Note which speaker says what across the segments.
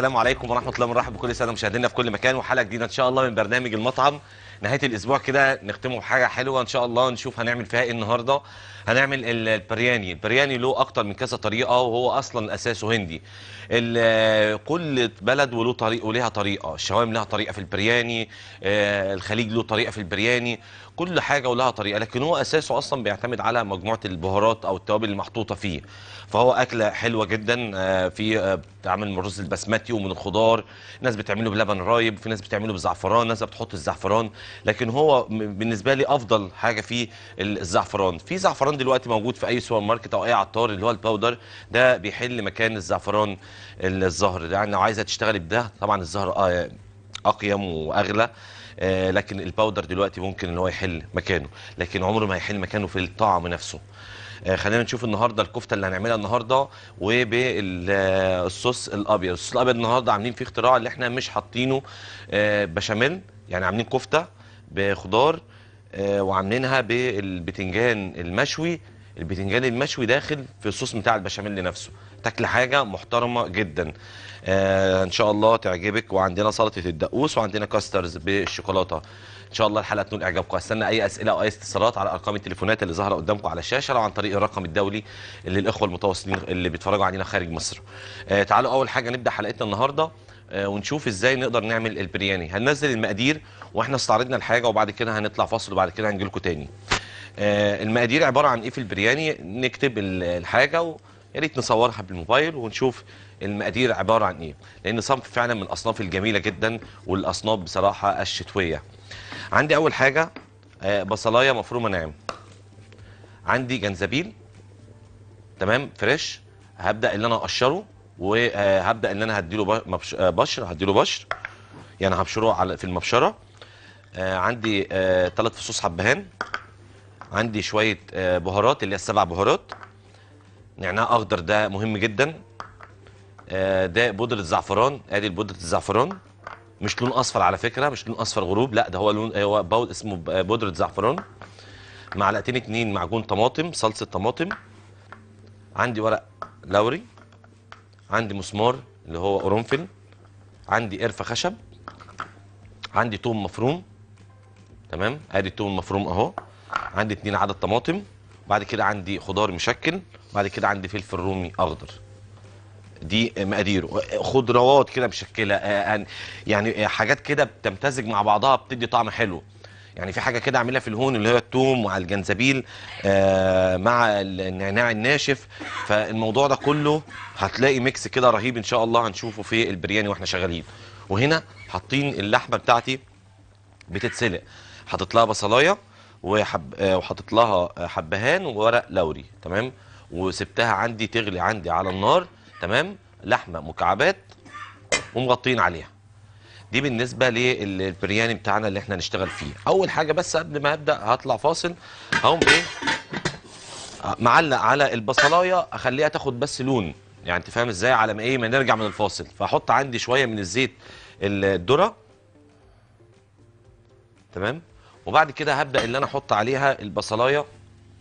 Speaker 1: السلام عليكم ورحمة الله. وبركاته بكل سنه مشاهدينا في كل مكان. وحلقة جديدة إن شاء الله من برنامج المطعم. نهاية الأسبوع كده نختمه بحاجة حلوة. إن شاء الله نشوف هنعمل فيها إيه النهارده. هنعمل ال- البرياني. البرياني له أكتر من كذا طريقة وهو أصلا اساسه هندي. كل بلد وله طريقه وليها طريقة. الشوام لها طريقة في البرياني آه، الخليج له طريقة في البرياني. كل حاجة ولها طريقة. لكن هو أساسه أصلا بيعتمد على مجموعة البهارات أو التوابل المحطوطة فيه. فهو أكلة حلوة جدا آه، في آه، بتعمل من الرز البسمتي ومن الخضار. ناس بتعمله بلبن رايب في ناس بتعمله بزعفران. ناس بتحط الزعفران لكن هو بالنسبة لي أفضل حاجة فيه ال- الزعفران. في زعفران دلوقتي موجود في أي سوبر ماركت أو أي عطار اللي هو ال powder ده بيحل مكان الزعفران الزهر يعني لو عايزة تشتغلي بده طبعا الزهر آه، أقيم وأغلى آه، لكن ال powder دلوقتي ممكن إن هو يحل مكانه لكن عمره ما هيحل مكانه في الطعم نفسه. آه، خلينا نشوف النهارده الكفتة اللي هنعملها النهارده وبالصوص الأبيض. الصوص الأبيض النهارده عاملين فيه اختراع اللي إحنا مش حاطينه بشاميل يعني عاملين كفتة بخضار آه، وعاملينها بالبتنجان المشوي. البتنجان المشوي داخل في الصوص بتاع البشاميل نفسه. تاكل حاجة محترمة جدا. آه إن شاء الله تعجبك. وعندنا سلطة الدقوس وعندنا كاسترز بالشوكولاتة. إن شاء الله الحلقة تنول إعجابكم. استنى أي أسئلة أو أي استفسارات على أرقام التليفونات اللي ظاهرة قدامكم على الشاشة أو عن طريق الرقم الدولي اللي الإخوة المتواصلين اللي بيتفرجوا علينا خارج مصر. آه تعالوا أول حاجة نبدأ حلقتنا النهارده. آه، ونشوف إزاي نقدر نعمل البرياني. هننزل المقادير وإحنا استعرضنا الحاجة وبعد كده هنطلع فاصل وبعد كده هنجي لكم تاني. آه، المقادير عبارة عن إيه في البرياني؟ نكتب ال- الحاجة ويا ريت نصورها بالموبايل ونشوف المقادير عبارة عن إيه. لأن صنف فعلا من الأصناف الجميلة جدا والأصناف بصراحة الشتوية. عندي أول حاجة آه، بصلاية مفرومة ناعم. عندي جنزبيل. تمام؟ فريش. هبدأ إن أنا أقشره وهبدا إن أنا هديله آه، بشر. هديله بشر. يعني هبشره على في المبشرة. آه، عندي ثلاث فصوص حبهان. عندي شوية آه، بهارات اللي هي السبع بهارات. نعناع أخضر ده مهم جدا. آه، ده بودرة زعفران آدي بودرة الزعفران. مش لون أصفر على فكرة مش لون أصفر غروب لا ده هو لون هو بود اسمه بودرة زعفران معلقتين اتنين معجون طماطم صلصة طماطم. عندي ورق لوري. عندي مسمار اللي هو قرنفل. عندي قرفة خشب. عندي توم مفروم. تمام؟ ادي التوم المفروم اهو. عندي اتنين عدد طماطم. بعد كده عندي خضار مشكل. بعد كده عندي فلفل رومي اخضر. دي مقاديره خضروات كده مشكلة. آه، يعني آه، حاجات كده بتمتزج مع بعضها بتدي طعم حلو. يعني في حاجة كده اعملها في الهون اللي هو الثوم مع الجنزبيل آه، مع النعناع الناشف. فالموضوع ده كله هتلاقي ميكس كده رهيب إن شاء الله هنشوفه في البرياني وإحنا شغالين. وهنا حاطين اللحمة بتاعتي بتتسلق. حاطط لها بصلاية وحب آه، وحاطط لها آه، حبهان وورق لوري تمام؟ وسبتها عندي تغلي عندي على النار تمام؟ لحمة مكعبات ومغطين عليها. دي بالنسبة للبرياني بتاعنا اللي إحنا نشتغل فيه. أول حاجة بس قبل ما أبدأ هطلع فاصل هقوم إيه؟ آه، معلق على البصلاية أخليها تاخد بس لون. يعني أنت فاهم إزاي؟ على ما إيه؟ ما نرجع من الفاصل. فأحط عندي شوية من الزيت الذرة. تمام؟ وبعد كده هبدأ ان أنا أحط عليها البصلاية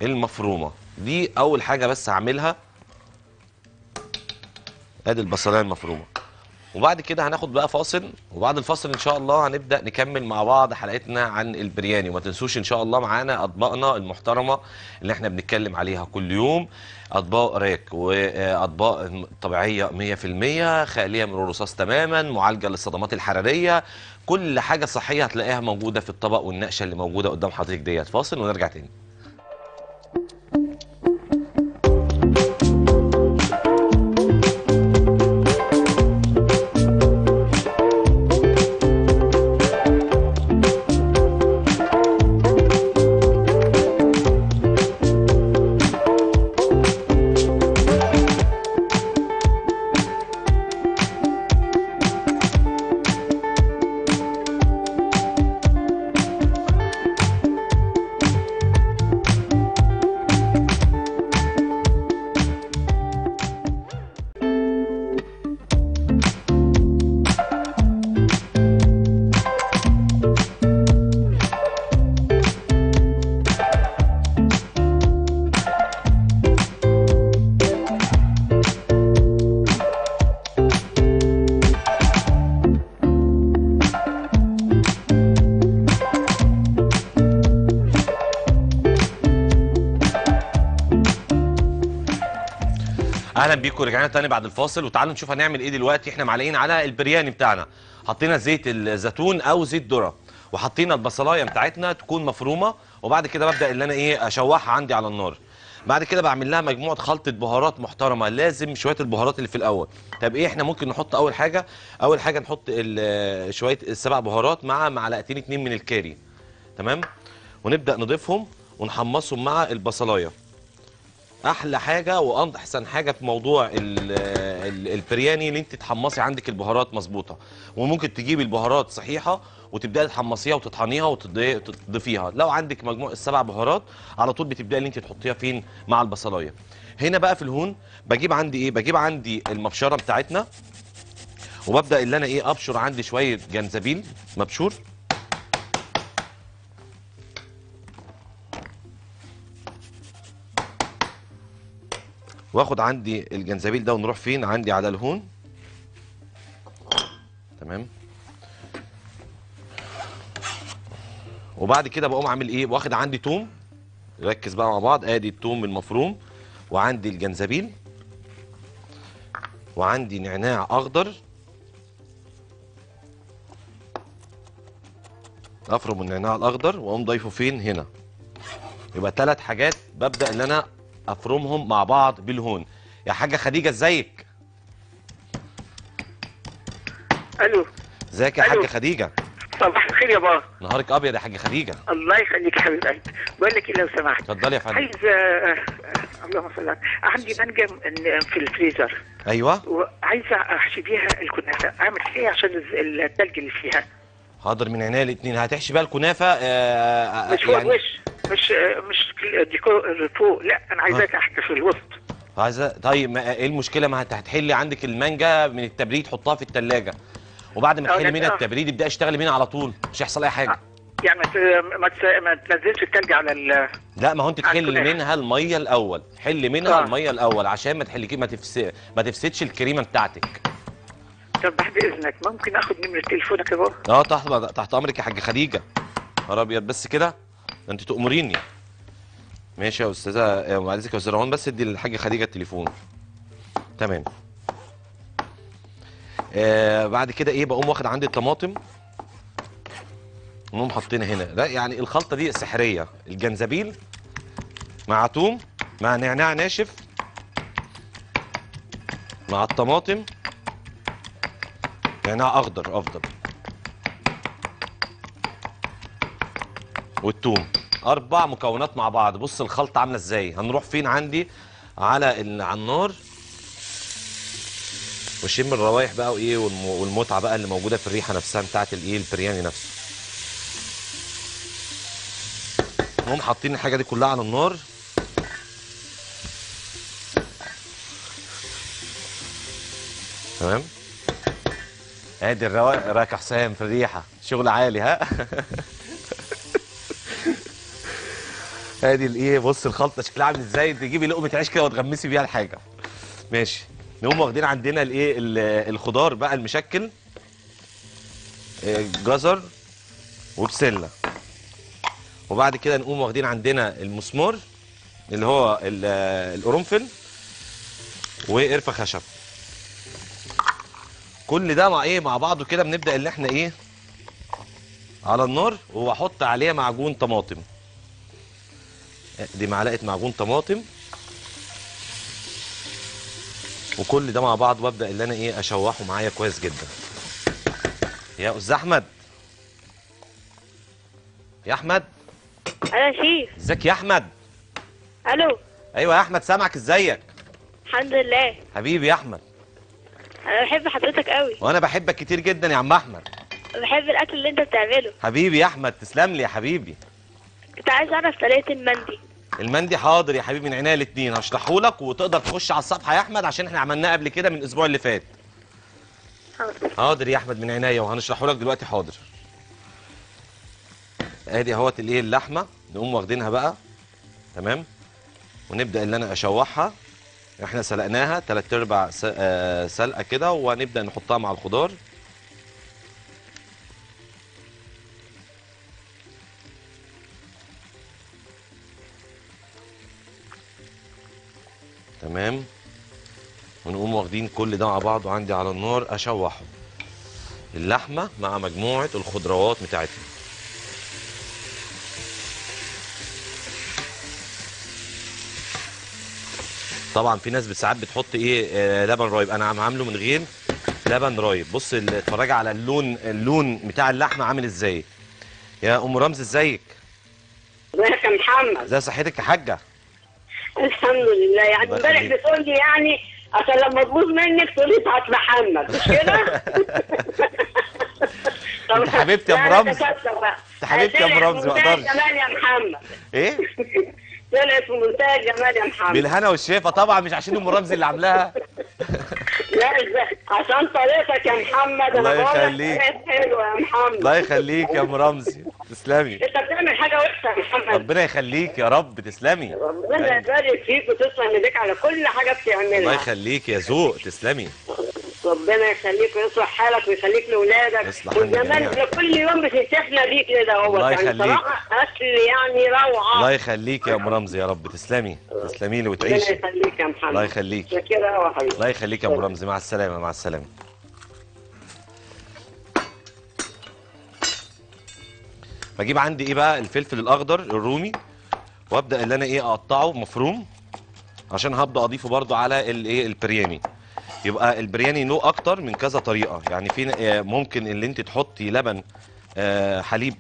Speaker 1: المفرومة. دي أول حاجة بس هعملها. أدي البصلاية المفرومة. وبعد كده هناخد بقى فاصل. وبعد الفاصل إن شاء الله هنبدأ نكمل مع بعض حلقتنا عن البرياني. وما تنسوش إن شاء الله معانا أطباقنا المحترمة اللي إحنا بنتكلم عليها كل يوم. أطباق راك وأطباق طبيعية 100% خالية من الرصاص تماما معالجة للصدمات الحرارية كل حاجة صحية هتلاقيها موجودة في الطبق والنقشة اللي موجودة قدام حضرتك ديت. فاصل ونرجع تاني. أهلا بيكم رجعنا تاني بعد الفاصل. وتعالوا نشوف هنعمل إيه دلوقتي. إحنا معلقين على البرياني بتاعنا. حطينا زيت الزيتون أو زيت ذرة. وحطينا البصلاية بتاعتنا تكون مفرومة. وبعد كده ببدأ اللي أنا إيه أشوحها عندي على النار. بعد كده بعمل لها مجموعة خلطة بهارات محترمة. لازم شوية البهارات اللي في الأول. طب إيه إحنا ممكن نحط أول حاجة أول حاجة نحط ال- شوية السبع بهارات مع معلقتين اتنين من الكاري. تمام؟ ونبدأ نضيفهم ونحمصهم مع البصلاية. أحلى حاجة واحسن حاجة في موضوع ال- ال- البرياني اللي أنت تحمصي عندك البهارات مظبوطة. وممكن تجيبي البهارات صحيحة وتبدأي تحمصيها وتطحنيها وتضيفيها لو عندك مجموع السبع بهارات على طول بتبدأي اللي أنت تحطيها فين؟ مع البصلاية. هنا بقى في الهون بجيب عندي إيه؟ بجيب عندي المبشرة بتاعتنا. وببدأ اللي أنا إيه؟ أبشر عندي شوية جنزبيل مبشور. واخد عندي الجنزبيل ده ونروح فين؟ عندي على الهون. تمام. وبعد كده بقوم عامل إيه؟ واخد عندي توم. ركز بقى مع بعض. آدي التوم المفروم. وعندي الجنزبيل. وعندي نعناع أخضر. أفرم النعناع الأخضر وأقوم ضايفه فين؟ هنا. يبقى ثلاث حاجات ببدأ إن أنا أفرمهم مع بعض بالهون. يا حاجة خديجة إزيك؟
Speaker 2: ألو.
Speaker 1: إزيك يا. حاجة خديجة؟
Speaker 2: صباح الخير يا بابا.
Speaker 1: نهارك أبيض يا حاجة خديجة.
Speaker 2: الله يخليك يا حبيب قلبي. بقول لك إيه لو سمحت؟
Speaker 1: اتفضلي يا فندم.
Speaker 2: عايز آه، آه، اللهم صل عندي مانجا م- في الفريزر.
Speaker 1: أيوه.
Speaker 2: وعايزة أحشي بيها الكنافة. أعمل إيه عشان التلج اللي فيها؟
Speaker 1: حاضر من عينيا الاثنين هتحشي بقى الكنافة آه
Speaker 2: مش فوق الوش مش آه، مش الديكور فوق لا أنا عايزاها تحت في الوسط.
Speaker 1: عايزه طيب إيه المشكلة؟ ما هت- هتحلي عندك المانجا من التبريد حطها في الثلاجه وبعد ما
Speaker 2: آه،
Speaker 1: تحلي منها
Speaker 2: آه.
Speaker 1: التبريد ابداي اشتغلي منها على طول. مش هيحصل أي حاجة.
Speaker 2: يعني ما ما تنزلش التلج على ال
Speaker 1: لا ما هو انت تحلي. منها المية الأول. حلي منها
Speaker 2: آه.
Speaker 1: المية الأول عشان ما تفس ما تفسدش الكريمة بتاعتك.
Speaker 2: طب بعد إذنك ممكن آخد نمرة تليفونك يا بابا
Speaker 1: آه تحت تحت أمرك يا حاجة خديجة. نهار ابيض بس كده ده أنت تؤمريني ماشي يا أستاذة اذنك يا أستاذ بس ادي للحاجه خديجة التليفون. تمام. آه بعد كده إيه بقوم واخد عندي الطماطم. ونقوم حاطينها هنا. لا يعني الخلطة دي سحرية. الجنزبيل مع توم مع نعناع ناشف مع الطماطم. نعناع أخضر أفضل. والثوم أربع مكونات مع بعض. بص الخلطة عاملة إزاي. هنروح فين عندي؟ على على النار. وشم الروايح بقى وإيه والم- والمتعة بقى اللي موجودة في الريحة نفسها بتاعت الإيه البرياني نفسه. نقوم حاطين الحاجة دي كلها على النار. تمام؟ ادي الرواق راك حسام في الريحه شغل عالي ها؟ ادي الايه بص الخلطة شكلها عامل إزاي؟ تجيبي لقمة عيش كده وتغمسي بيها الحاجة. ماشي. نقوم واخدين عندنا الايه ال- الخضار بقى المشكل. آه، جزر وبسلة. وبعد كده نقوم واخدين عندنا المسمار اللي هو ال- القرنفل وقرفة خشب. كل ده مع إيه؟ مع بعضه كده بنبدأ اللي إحنا إيه؟ على النار وأحط عليها معجون طماطم. دي معلقة معجون طماطم. وكل ده مع بعض وأبدأ اللي أنا إيه؟ أشوحه معايا كويس جدا. يا أستاذ أحمد. يا أحمد.
Speaker 3: أنا شيف.
Speaker 1: إزيك يا أحمد؟
Speaker 3: ألو.
Speaker 1: أيوه يا أحمد سامعك إزيك؟
Speaker 3: الحمد لله.
Speaker 1: حبيبي يا أحمد.
Speaker 3: أنا بحب حضرتك قوي.
Speaker 1: وأنا بحبك كتير جدا يا عم أحمد.
Speaker 3: بحب الأكل اللي أنت بتعمله.
Speaker 1: حبيبي يا أحمد تسلم لي يا حبيبي.
Speaker 3: كنت عايز أعرف طريقة المندي.
Speaker 1: المندي حاضر يا حبيبي من عينيا الاثنين هشرحه لك وتقدر تخش على الصفحة يا أحمد عشان إحنا عملناه قبل كده من الأسبوع اللي فات.
Speaker 3: حاضر.
Speaker 1: حاضر يا أحمد من عينيا وهنشرحه لك دلوقتي. حاضر. أدي أهوت الايه اللحمة نقوم واخدينها بقى. تمام؟ ونبدأ اللي أنا أشوحها. إحنا سلقناها تلات ارباع آه، سلقة كده وهنبدا نحطها مع الخضار. تمام. ونقوم واخدين كل ده مع بعض وعندي على النار أشوحه. اللحمة مع مجموعة الخضروات بتاعتنا. طبعا في ناس ساعات بتحط إيه آه لبن رايب. أنا عم عامله من غير لبن رايب. بص اتفرجي على اللون اللون بتاع اللحمة عامل إزاي. يا أم رمزي إزيك؟
Speaker 4: ازيك يا محمد؟
Speaker 1: ازي صحتك يا حاجة؟
Speaker 4: الحمد لله. يعني امبارح. بتقول لي يعني عشان لما تبوظ منك تقول لي بتاعت محمد مش كده؟
Speaker 1: انت حبيبتي يا
Speaker 4: أم بقى.
Speaker 1: انت حبيبتي يا
Speaker 4: أم
Speaker 1: رمزي، ما
Speaker 4: أقدرش. يا محمد؟
Speaker 1: إيه؟
Speaker 4: طلعت في منتهى الجمال يا محمد
Speaker 1: بالهنا والشفا طبعا مش عشان أم رمزي اللي عاملاها.
Speaker 4: لا إزاي؟ عشان طريقتك يا محمد.
Speaker 1: الله يخليك.
Speaker 4: حلوة يا محمد.
Speaker 1: الله يخليك يا أم رمزي. تسلمي.
Speaker 4: أنت بتعمل حاجة وحشة يا محمد.
Speaker 1: ربنا يخليك يا رب. تسلمي.
Speaker 4: ربنا يبارك فيك وتسلم إيديك على كل حاجة
Speaker 1: الله
Speaker 4: بتعملها
Speaker 1: يخليك يا ذوق. تسلمي.
Speaker 4: ربنا يخليك ويصلح حالك ويخليك لأولادك.
Speaker 1: جميعا.
Speaker 4: كل يوم بتفتحنا بيه كده هو.
Speaker 1: الله
Speaker 4: يعني
Speaker 1: يخليك.
Speaker 4: أكل يعني روعة.
Speaker 1: الله يخليك يا أم رمزي يا رب. تسلمي. تسلمي لي
Speaker 4: ربنا
Speaker 1: وتعيشي
Speaker 4: يخليك يا محمد.
Speaker 1: الله يخليك.
Speaker 4: شكرا يا حبيبي.
Speaker 1: الله يخليك يا أم رمزي. مع السلامة مع السلامة. بجيب عندي إيه بقى؟ الفلفل الأخضر الرومي. وأبدأ اللي أنا إيه أقطعه مفروم. عشان هبدأ أضيفه برضو على الايه البرياني يبقى البرياني له أكتر من كذا طريقة. يعني في آه، ممكن اللي انت تحطي لبن آه، حليب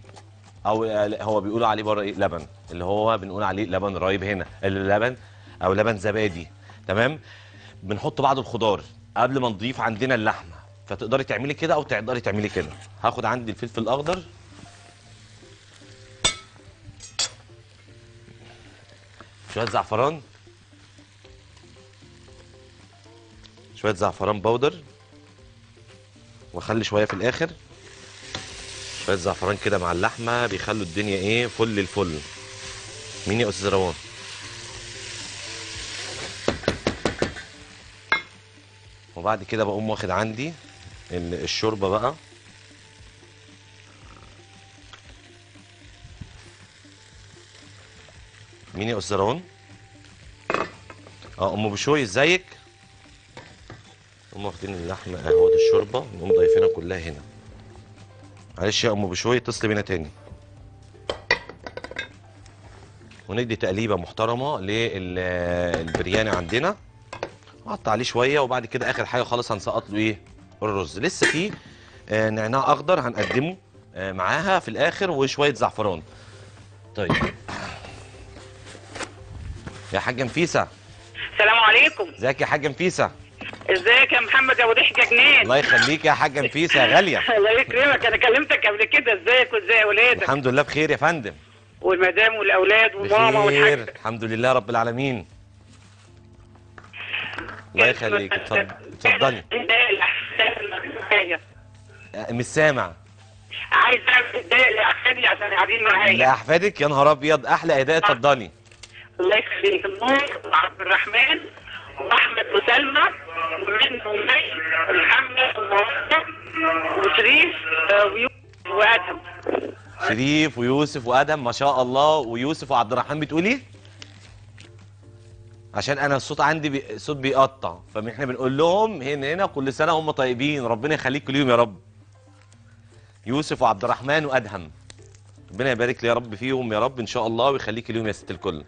Speaker 1: أو آه، هو بيقولوا عليه بره إيه؟ لبن. اللي هو بنقول عليه لبن رايب هنا. اللبن أو لبن زبادي. تمام؟ بنحط بعض الخضار. قبل ما نضيف عندنا اللحمة. فتقدري تعملي كده أو تقدري تعملي كده. هاخد عندي الفلفل الأخضر. شوية زعفران. شوية زعفران بودر وأخلي شوية في الآخر. شوية زعفران كده مع اللحمة. بيخلوا الدنيا إيه؟ فل الفل. مين يا أستاذ روان؟ وبعد كده بقوم واخد عندي ال- الشوربة بقى. مين يا أستاذ روان؟ آه أم بشوي إزيك؟ هم واخدين اللحمه اهوت الشوربة نقوم ضايفينها كلها هنا. معلش يا أم بشوي اتصلي بينا تاني. وندي تقليبة محترمة للبرياني عندنا. نقطع عليه شوية وبعد كده آخر حاجة خالص هنسقط له إيه؟ الرز. لسه في آه، نعناع أخضر هنقدمه آه، معاها في الآخر وشوية زعفران. طيب. يا حاجة نفيسة؟
Speaker 4: السلام عليكم.
Speaker 1: إزيك يا حاجة نفيسة؟
Speaker 4: ازيك يا محمد يا ابو ضحكه جنين
Speaker 1: الله يخليك يا حاجة نفيسة يا غالية.
Speaker 4: الله يكرمك أنا كلمتك قبل كده. ازيك وازاي اولادك
Speaker 1: الحمد لله بخير يا فندم.
Speaker 4: والمدام والأولاد وماما
Speaker 1: بخير.
Speaker 4: والحاج.
Speaker 1: الحمد لله رب العالمين. الله يخليك. اتفضل- اتفضلي. مش سامع.
Speaker 4: عايز اتضايق لأحفادي عشان قاعدين معايا.
Speaker 1: لأحفادك؟ يا نهار أبيض. أحلى أداء. اتفضلي.
Speaker 4: الله يخليك. النور وعبد الرحمن واحمد وسلمى ومن ومي ومحمد وموفق وشريف آه، ويوسف وأدهم.
Speaker 1: شريف ويوسف وادم ما شاء الله. ويوسف وعبد الرحمن بتقولي عشان أنا الصوت عندي بي... الصوت بيقطع. فاحنا بنقول لهم هنا هنا كل سنة هم طيبين. ربنا يخليك ليهم يا رب. يوسف وعبد الرحمن وأدهم. ربنا يبارك لي يا رب فيهم يا رب. إن شاء الله ويخليك ليهم يا ست الكل.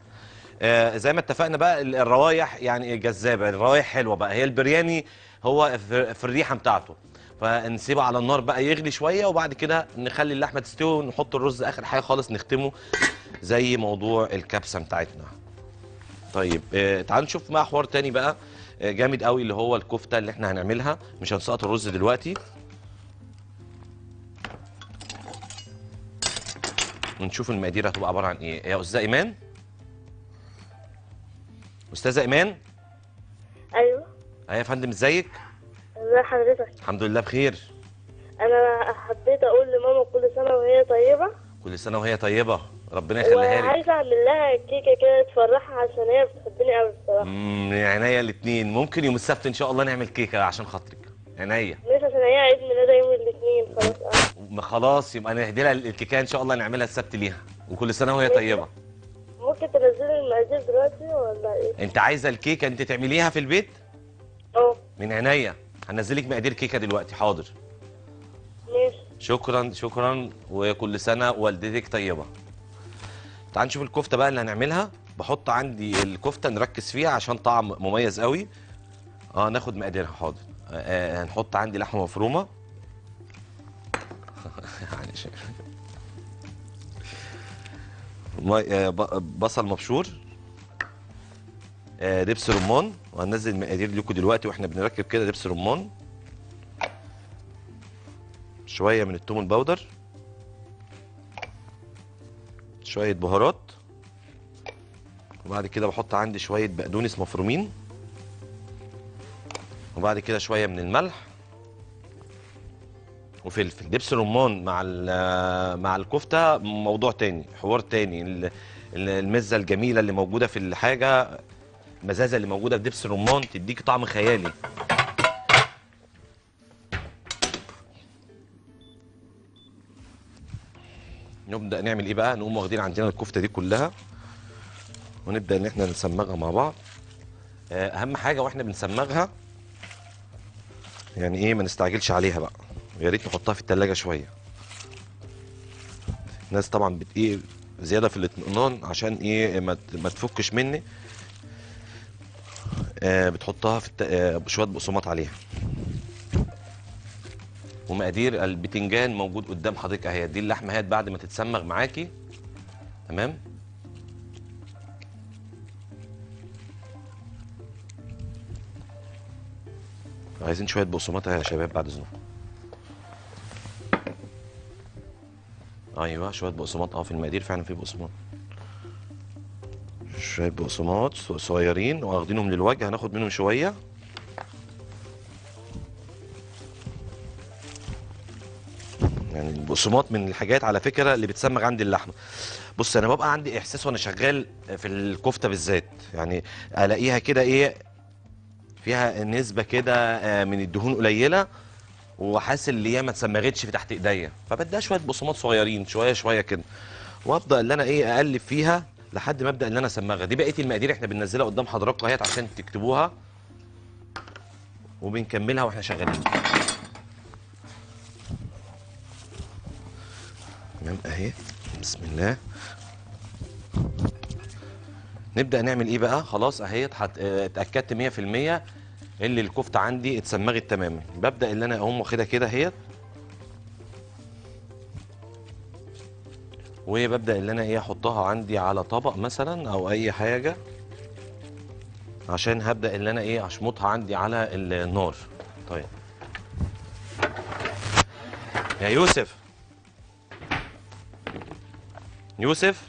Speaker 1: زي ما اتفقنا بقى ال- الروايح يعني جذابة الروايح حلوة بقى. هي البرياني هو في, في الريحة بتاعته. فنسيبه على النار بقى يغلي شوية وبعد كده نخلي اللحمه تستوي ونحط الرز آخر حاجة خالص نختمه زي موضوع الكبسة بتاعتنا. طيب آه تعالوا نشوف بقى حوار تاني بقى آه جامد قوي اللي هو الكفتة اللي إحنا هنعملها. مش هنسقط الرز دلوقتي. ونشوف المقادير هتبقى عبارة عن إيه. يا استاذه إيمان؟ أستاذة إيمان؟
Speaker 3: أيوه.
Speaker 1: إيه يا فندم إزيك؟
Speaker 3: إزي حضرتك؟
Speaker 1: الحمد لله بخير.
Speaker 3: أنا حبيت أقول لماما كل سنة وهي طيبة.
Speaker 1: كل سنة وهي طيبة. ربنا يخليها لك.
Speaker 3: وعايزة أعمل لها كيكة كده تفرحها عشان هي بتحبني قوي بصراحه
Speaker 1: امم عينيا الاثنين ممكن يوم السبت إن شاء الله نعمل كيكة عشان خاطرك. عينيا.
Speaker 3: مش عشان هي عيد ميلادها يوم الاثنين خلاص آه.
Speaker 1: ما خلاص يبقى نهدي لها الكيكة إن شاء الله نعملها السبت ليها. وكل سنة وهي طيبة.
Speaker 3: ممكن تنزلي المقادير دلوقتي ولا إيه؟
Speaker 1: انت عايزة الكيكة انت تعمليها في البيت؟
Speaker 3: آه.
Speaker 1: من عينيا. هنزلك مقادير كيكة دلوقتي حاضر.
Speaker 3: ماشي.
Speaker 1: شكرا شكرا. وكل سنة والدتك طيبة. تعال نشوف الكفتة بقى اللي هنعملها. بحط عندي الكفتة نركز فيها عشان طعم مميز قوي. آه ناخد مقاديرها حاضر. آه آه هنحط عندي لحمة مفرومة. يعني بصل مبشور آه، دبس رمان. وهننزل المقادير لكم دلوقتي وإحنا بنركب كده دبس رمان. شوية من التوم البودر شوية بهارات. وبعد كده بحط عندي شوية بقدونس مفرومين. وبعد كده شوية من الملح. وفلفل دبس رمان مع مع الكفتة موضوع تاني حوار تاني. ال- ال- المزة الجميلة اللي موجودة في الحاجة المزازه اللي موجودة في دبس الرمان تديك طعم خيالي. نبدأ نعمل إيه بقى؟ نقوم واخدين عندنا الكفتة دي كلها ونبدأ إن إحنا نسمغها مع بعض. آه، أهم حاجة وإحنا بنسمغها يعني إيه؟ ما نستعجلش عليها بقى. يا ريت نحطها في التلاجة شوية. الناس طبعا بت إيه زيادة في الاطمئنان عشان إيه ما تفكش مني. آه، بتحطها في. آه، شوية بقسماط عليها. ومقادير البتنجان موجود قدام حضرتك اهي دي اللحمة اهي بعد ما تتسمغ معاكي. تمام؟ عايزين شوية بقسماط يا شباب بعد اذنكم أيوه شوية بقسماط آه في المقادير فعلا في بقسماط شوية بقسماط صغيرين واخدينهم للوجه. هناخد منهم شوية. يعني البقسماط من الحاجات على فكرة اللي بتسمغ عندي اللحمة. بص أنا ببقى عندي إحساس وأنا شغال في الكفتة بالذات. يعني ألاقيها كده إيه فيها نسبة كده آه، من الدهون قليلة. وحاسس ان هي ما اتسمغتش في تحت ايديا. فبديها شوية بقسماط صغيرين شوية شوية كده. وابدأ ان أنا إيه اقلب فيها لحد ما ابدأ ان أنا اسمغها. دي بقية المقادير إحنا بننزلها قدام حضراتكم اهيت عشان تكتبوها. وبنكملها وإحنا شغالين. تمام اهي. بسم الله. نبدأ نعمل إيه بقى؟ خلاص اهي آه، اتأكدت 100% ان الكفته عندي اتسمغت تماما. ببدأ إن أنا أقوم واخدها كده أهيت. وببدأ إن أنا إيه أحطها عندي على طبق مثلا أو أي حاجة. عشان هبدأ إن أنا إيه أشمطها عندي على النار. طيب. يا يوسف. يوسف؟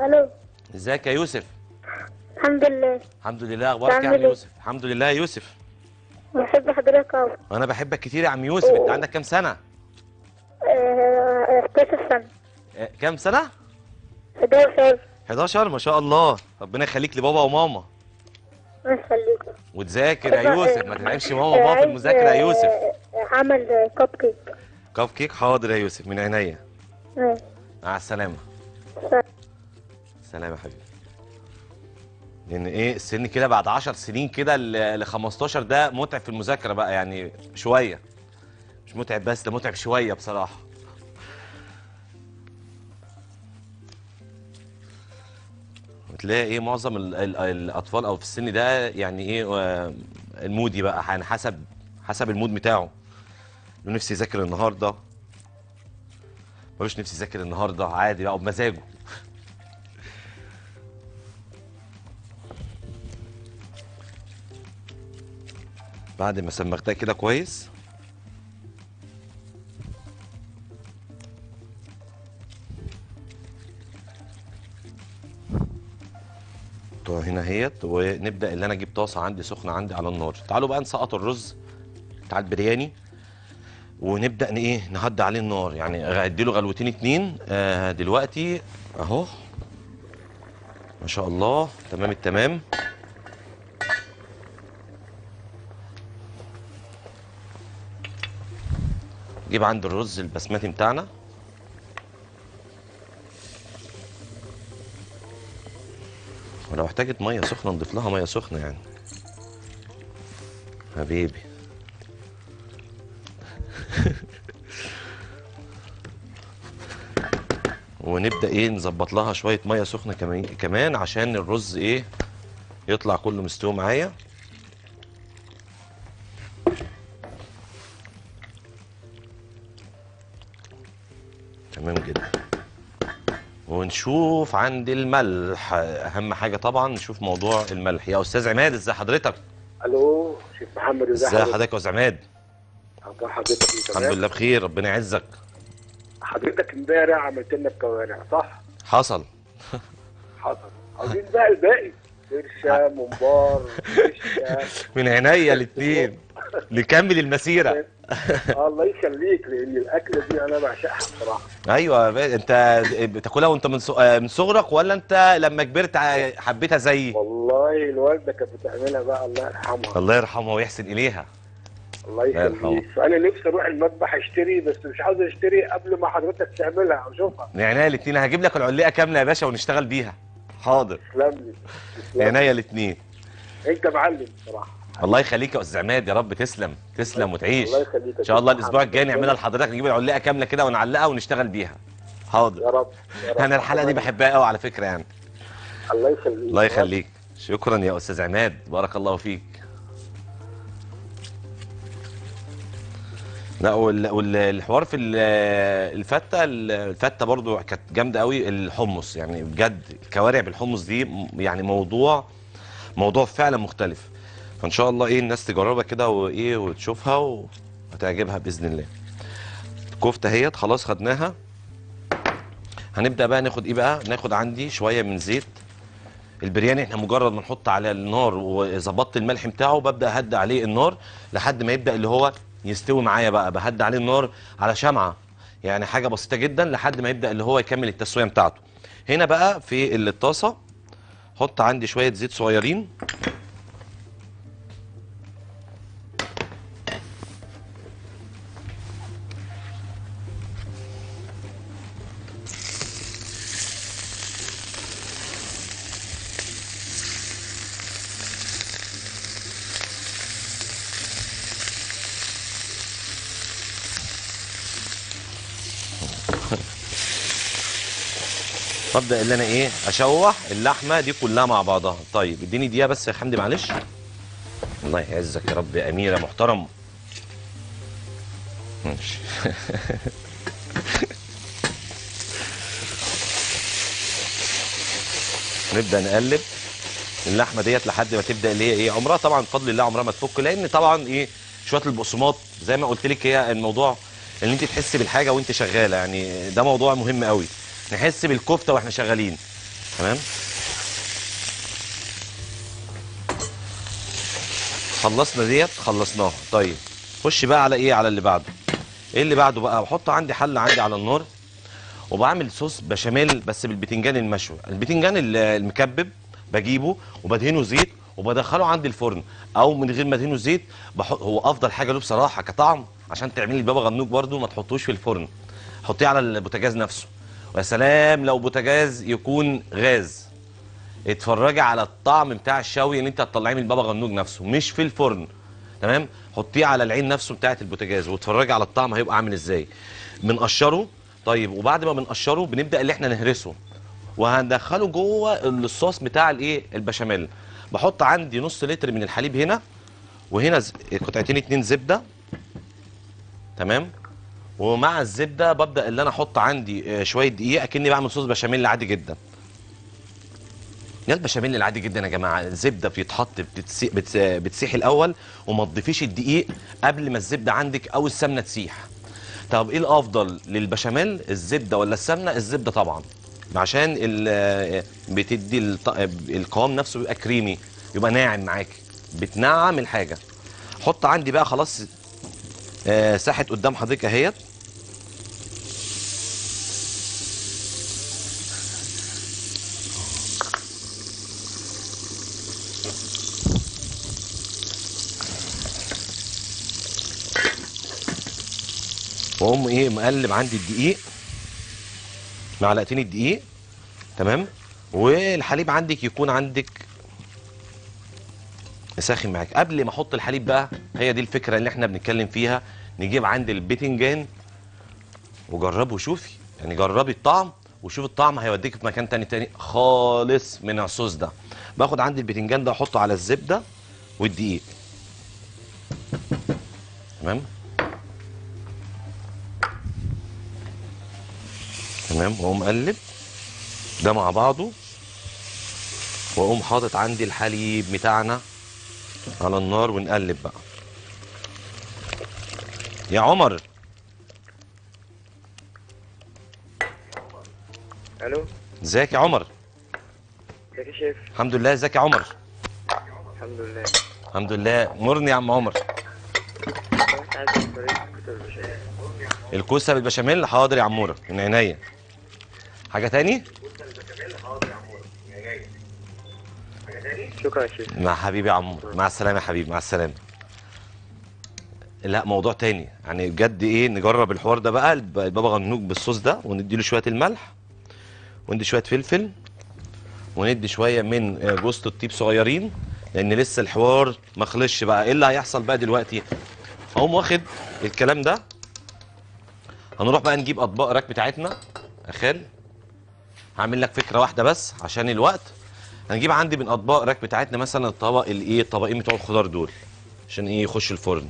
Speaker 3: ألو.
Speaker 1: إزيك يا يوسف؟
Speaker 3: الحمد لله.
Speaker 1: الحمد لله أخبارك يا عم
Speaker 3: إيه؟
Speaker 1: يوسف؟ الحمد لله يا يوسف.
Speaker 3: بحب حضرتك أوي.
Speaker 1: أنا بحبك كتير يا عم يوسف. أنت عندك كام سنة؟
Speaker 3: آه، 11 سنة.
Speaker 1: آه، كام سنة؟
Speaker 3: 11
Speaker 1: 11 ما شاء الله. ربنا يخليك لبابا وماما.
Speaker 3: يخليك.
Speaker 1: وتذاكر يا يوسف. ما تتعبش ماما وبابا في المذاكرة يا يوسف.
Speaker 3: آه، عمل كب كيك
Speaker 1: كب كيك حاضر يا يوسف. من عينيا.
Speaker 3: ماشي
Speaker 1: مع السلامة.
Speaker 3: سلام.
Speaker 1: سلام يا حبيبي. لأن إيه السن كده بعد 10 سنين كده ل 15 ده متعب في المذاكرة بقى يعني شوية. مش متعب بس ده متعب شوية بصراحة. بتلاقي إيه معظم ال ال الأطفال أو في السن ده يعني إيه المودي بقى يعني حسب حسب المود بتاعه. نفسي يذاكر النهارده. ملوش نفسي يذاكر النهارده عادي بقى بمزاجه. بعد ما سمغتها كده كويس. هنا اهيت ونبدأ اللي أنا أجيب طاسة عندي سخنة عندي على النار. تعالوا بقى نسقط الرز بتاع البرياني ونبدأ إيه نهدي عليه النار. يعني أديله غلوتين اتنين. آه دلوقتي أهو. ما شاء الله. تمام التمام. نجيب عند الرز البسمتي بتاعنا. ولو احتاجت مية سخنة نضيف لها مية سخنة يعني. حبيبي. ونبدأ إيه؟ نظبط لها شوية مية سخنة كمان كمان عشان الرز إيه؟ يطلع كله مستوي معايا. تمام جدا. ونشوف عند الملح. أهم حاجة طبعا نشوف موضوع الملح. يا أستاذ عماد ازي حضرتك؟
Speaker 5: ألو شيخ محمد ازي
Speaker 1: ازي حضرتك؟ يا أستاذ عماد؟
Speaker 5: حضرتك إيه؟
Speaker 1: الحمد؟ لله بخير ربنا يعزك.
Speaker 5: حضرتك إمبارح عملت لنا الكوارع صح؟
Speaker 1: حصل.
Speaker 5: حصل. عاوزين بقى الباقي. فرشه ممبار فشه
Speaker 1: من عينيا الاثنين نكمل المسيرة.
Speaker 5: الله يخليك لأن الأكلة دي أنا بعشقها
Speaker 1: بصراحة. أيوه أنت بتاكلها وأنت من آه، من صغرك ولا أنت لما كبرت حبيتها زيي
Speaker 5: والله الوالدة كانت بتعملها بقى الله يرحمها.
Speaker 1: الله يرحمها ويحسن إليها.
Speaker 5: الله. يخليك. فأنا نفسي أروح المطبخ أشتري بس مش عاوز أشتري قبل ما حضرتك تعملها أشوفها.
Speaker 1: من عينيا الاثنين هجيب لك العليقة كاملة يا باشا ونشتغل بيها. حاضر.
Speaker 5: تسلم لي تسلم لي.
Speaker 1: عينيا الاثنين
Speaker 5: أنت معلم بصراحة.
Speaker 1: الله يخليك يا أستاذ عماد يا رب تسلم تسلم وتعيش.
Speaker 5: الله يخليك
Speaker 1: إن شاء الله الأسبوع الجاي نعملها لحضرتك نجيب العليقه كاملة كده ونعلقها ونشتغل بيها. حاضر.
Speaker 5: يا رب يا رب.
Speaker 1: أنا الحلقة دي بحبها قوي على فكرة يعني.
Speaker 5: الله يخليك.
Speaker 1: الله يخليك. شكرا يا أستاذ عماد. بارك الله فيك. لا وال- والحوار في ال- الفتة الفتة برضو كانت جامدة قوي الحمص. يعني بجد الكوارع بالحمص دي يعني موضوع موضوع فعلا مختلف. فإن شاء الله إيه الناس تجربها كده وإيه وتشوفها وهتعجبها بإذن الله. الكفته أهيت خلاص خدناها. هنبدأ بقى ناخد إيه بقى؟ ناخد عندي شوية من زيت. البرياني إحنا مجرد ما نحط على النار وظبطت الملح بتاعه ببدأ اهدي عليه النار لحد ما يبدأ اللي هو يستوي معايا بقى. بهدي عليه النار على شمعة يعني حاجة بسيطة جدا لحد ما يبدأ اللي هو يكمل التسوية بتاعته. هنا بقى في الطاسة حط عندي شوية زيت صغيرين. وابدا اللي أنا إيه أشوح اللحمة دي كلها مع بعضها. طيب إديني دقيقة بس يا حمدي معلش. الله يعزك يا رب يا أميرة محترم. ماشي. نبدأ نقلب اللحمة ديت لحد ما تبدأ اللي هي إيه عمرها. طبعا بفضل الله عمرها ما تفك لأن طبعا إيه شوية البقسماط زي ما قلت لك هي الموضوع ان أنت تحسي بالحاجة وأنت شغالة يعني ده موضوع مهم قوي نحس بالكفته وإحنا شغالين. تمام؟ خلصنا ديت؟ خلصناها. طيب. خش بقى على إيه؟ على اللي بعده. إيه اللي بعده بقى؟ بحط عندي حلة عندي على النار وبعمل صوص بشاميل بس بالبتنجان المشوي. البتنجان ال- المكبب بجيبه وبدهنه زيت وبدخله عندي الفرن. أو من غير ما أدهنه زيت بحط هو أفضل حاجة له بصراحة كطعم عشان تعملي البابا غنوج برده ما تحطوش في الفرن. حطيه على البوتاجاز نفسه. ويا سلام لو بوتاجاز يكون غاز. اتفرجي على الطعم بتاع الشوي اللي انت هتطلعيه من البابا غنوج نفسه مش في الفرن. تمام؟ حطيه على العين نفسه بتاعه البوتاجاز واتفرجي على الطعم هيبقى عامل إزاي. بنقشره طيب وبعد ما بنقشره بنبدأ اللي إحنا نهرسه. وهندخله جوه الصوص بتاع الايه؟ البشاميل. بحط عندي نص لتر من الحليب هنا وهنا قطعتين اتنين زبدة. تمام؟ ومع الزبده ببدأ اللي أنا أحط عندي آه، شوية دقيق أكني بعمل صوص بشاميل عادي جدا. ده البشاميل العادي جدا يا جماعة الزبده بيتحط بتتسي... بتس... بتسيح الأول وما تضيفيش الدقيق قبل ما الزبده عندك أو السمنة تسيح. طب إيه الأفضل للبشاميل؟ الزبده ولا السمنة؟ الزبده طبعا. عشان ال... بتدي. القوام نفسه بيبقى كريمي يبقى ناعم معاكي بتنعم الحاجة. حط عندي بقى خلاص آه ساحت قدام حضرتك أهيت. واقوم إيه مقلب عندي الدقيق معلقتين الدقيق تمام؟ والحليب عندك يكون عندك يسخن معاك. قبل ما أحط الحليب بقى هي دي الفكرة اللي إحنا بنتكلم فيها. نجيب عند البتنجان وجربه وشوفي. يعني جربي الطعم وشوف الطعم هيوديك في مكان تاني تاني خالص من الصوص ده. باخد عندي البتنجان ده احطه على الزبدة والدقيق. تمام؟ تمام؟ وأقوم أقلب. ده مع بعضه. وأقوم حاطط عندي الحليب بتاعنا على النار ونقلب بقى. يا عمر.
Speaker 5: ألو؟
Speaker 1: إزيك يا عمر؟
Speaker 5: ازيك يا شيف
Speaker 1: الحمد لله. إزيك يا عمر؟
Speaker 5: الحمد لله.
Speaker 1: الحمد لله. مرني يا عم عمر. الكوسة بالبشاميل؟ حاضر يا عمورة. من عينيا. حاجة تاني؟
Speaker 5: شكرا يا شيف
Speaker 1: مع حبيبي يا عمور. مع السلامة يا حبيبي مع السلامة. لا موضوع تاني. يعني بجد إيه نجرب الحوار ده بقى. الب- البابا غنوج بالصوص ده ونديله شوية الملح وندي شوية فلفل وندي شوية من آه، جوزة الطيب صغيرين لأن لسه الحوار ما خلصش بقى. إيه اللي هيحصل بقى دلوقتي؟ هقوم واخد الكلام ده. هنروح بقى نجيب أطباق راك بتاعتنا. اخال هعمل لك فكرة واحدة بس عشان الوقت. هنجيب عندي من أطباق راك بتاعتنا مثلا الطبق الإيه الطبقين بتوع الخضار دول عشان إيه يخش الفرن.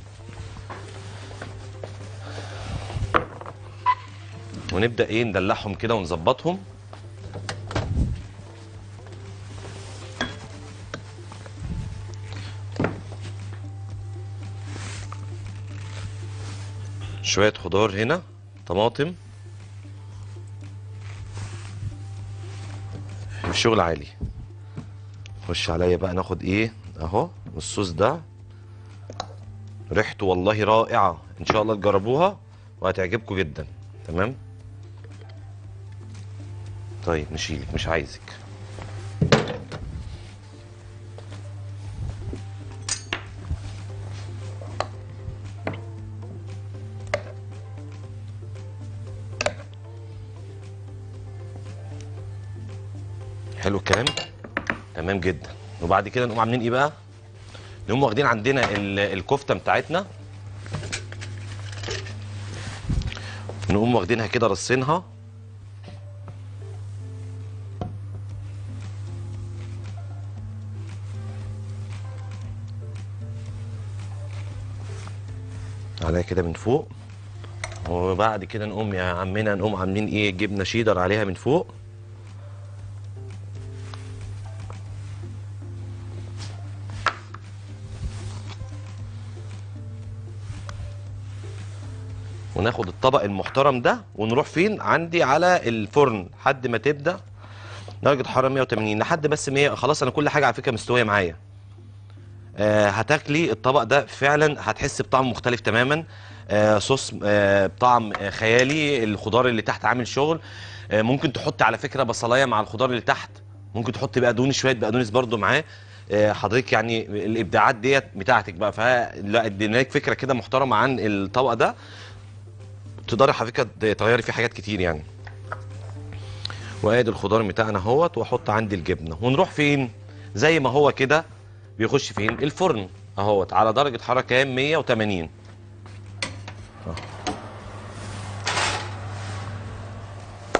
Speaker 1: ونبدأ إيه ندلعهم كده ونظبطهم. شوية خضار هنا طماطم. الشغل عالي. خش عليا بقى ناخد إيه؟ أهو الصوص ده. ريحته والله رائعة. إن شاء الله تجربوها وهتعجبكم جدا. تمام؟ طيب نشيلك مش عايزك. جدا. وبعد كده نقوم عاملين إيه بقى؟ نقوم واخدين عندنا ال- الكفتة بتاعتنا. نقوم واخدينها كده رصينها. عليها كده من فوق. وبعد كده نقوم يا عمنا نقوم عاملين إيه؟ جبنة شيدر عليها من فوق. وناخد الطبق المحترم ده ونروح فين؟ عندي على الفرن. لحد ما تبدأ. درجة حرارة 180 لحد بس 100 خلاص أنا كل حاجة على فكرة مستوية معايا. آه هتاكلي الطبق ده فعلا هتحس بطعم مختلف تماما. آه صوص آه بطعم آه خيالي. الخضار اللي تحت عامل شغل. آه ممكن تحط على فكرة بصلاية مع الخضار اللي تحت. ممكن تحط بقدونس شوية بقدونس برده معاه. آه، حضرتك يعني الإبداعات ديت بتاعتك بقى. فلا ادينا لك فكرة كده محترمة عن الطبق ده. تقدري فكره تغيري فيه حاجات كتير يعني. وآدي الخضار بتاعنا اهوت واحط عندي الجبنة. ونروح فين؟ زي ما هو كده بيخش فين؟ الفرن اهوت على درجة حرارة كام؟ 180 أهو.